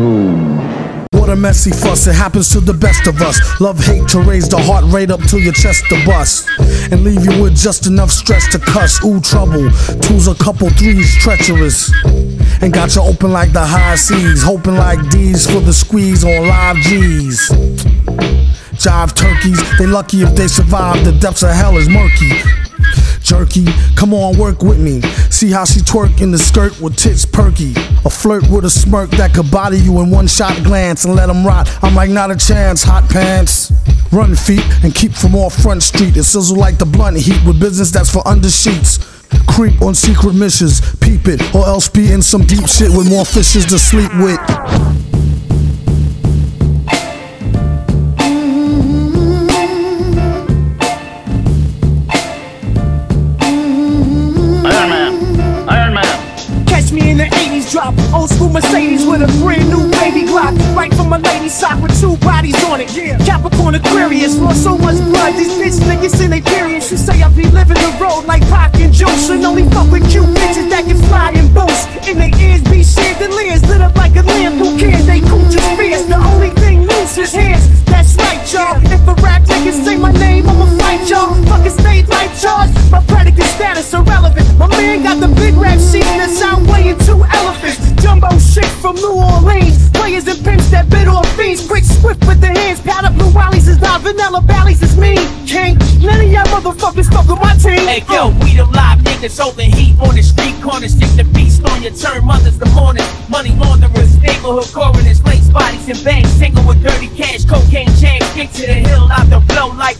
What a messy fuss, it happens to the best of us. Love hate to raise the heart rate up till your chest to bust. And leave you with just enough stress to cuss. Ooh, trouble. Two's a couple, threes treacherous. And got you open like the high seas. Hoping like D's for the squeeze on live G's. Jive turkeys, they lucky if they survive. The depths of hell is murky. Jerky, come on, work with me. See how she twerk in the skirt with tits perky. A flirt with a smirk that could body you in one shot glance and let them rot. I'm like, not a chance, hot pants. Run feet and keep from off Front Street. It sizzle like the blunt heat with business that's for under sheets. Creep on secret missions, peep it, or else be in some deep shit with more fishes to sleep with. Drop, old school Mercedes with a brand new baby Glock. Right from my lady sock with two bodies on it. Yeah. Capricorn Aquarius, lost so much blood. These bitch I'ma y'all. Fucking state life charge. My predicate status irrelevant. My man got the big rap sheet that sound weighing two elephants. Jumbo shit from New Orleans. Players and pimps that bid on fiends. Quick, swift with the hands. Powder blue wallies is not vanilla valleys is me. King, none of y'all motherfuckers fuck with my team. Hey yo, we the live niggas holding heat on the street corners. Stick the beast on your turn, mothers the morning. Money launderers, neighborhood coroners, lace bodies and banks. Single with dirty cash, cocaine chains. Kick to the hill, out the blow like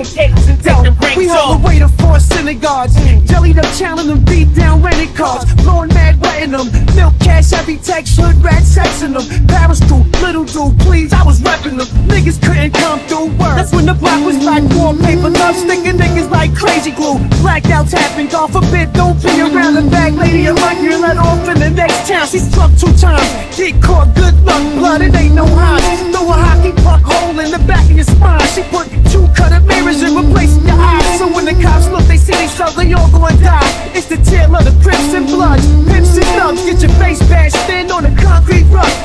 off. Slide cables and take We all the way to four synagogues. Jellied up, channeling them, beat down rented cars. Blowing mad, wetting them. Milk cash, every text, hood rat sexing them. Paris dude, little dude, please, I was repping them. Niggas couldn't come through work. That's when the block was like wallpaper. Love sticking niggas like crazy glue. Blackouts happen, God forbid, don't be around the bag lady. I might get let off in the next town. She struck two times. Get caught, good luck, blood, it ain't no hide. Throw a hockey puck hole in the back of your spine. She put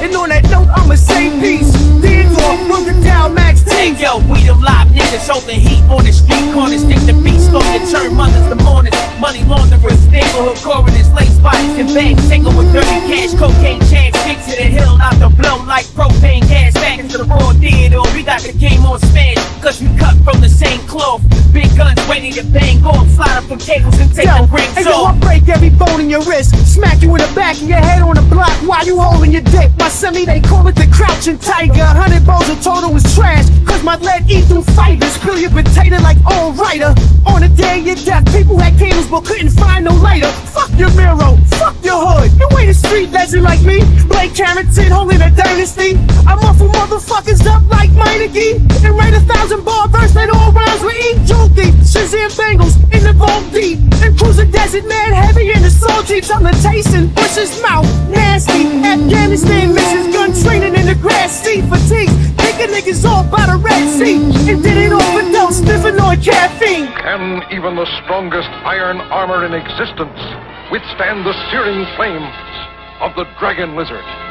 And on that note, I'ma say peace. Theodore, from the down, Max T. yo, we the live niggas holding heat on the street corners. Stick the beast on your turn, mothers the mornings. Money launderers, neighborhood coroners, lace bodies and banks. Single Cause we cut from the same cloth. Big guns ready to bang off. Slide up the cables and take Yo, the rings hey, yo, I off. break every bone in your wrist. Smack you in the back of your head on the block while you holding your dick. My semi, they call it the crouching tiger. Hundred balls of total is trash. Cause my lead eat through fibers. Peel your potato like all writer. On the day of your death, people had candles but couldn't find no lighter. Fuck your mirror, fuck your hood. You ain't a street legend like me. Blake Carrington holding a dynasty. I muffle motherfuckers up like Meineke. Desert mad heavy in the soul jeeps. I'm the Tyson, Bush's mouth, nasty. Afghanistan missions, gun training in the grass, sea fatigue. Taking niggas off by the Red Sea. And did it all for dope, sniffing on caffeine. Can even the strongest iron armor in existence withstand the searing flames of the dragon lizard?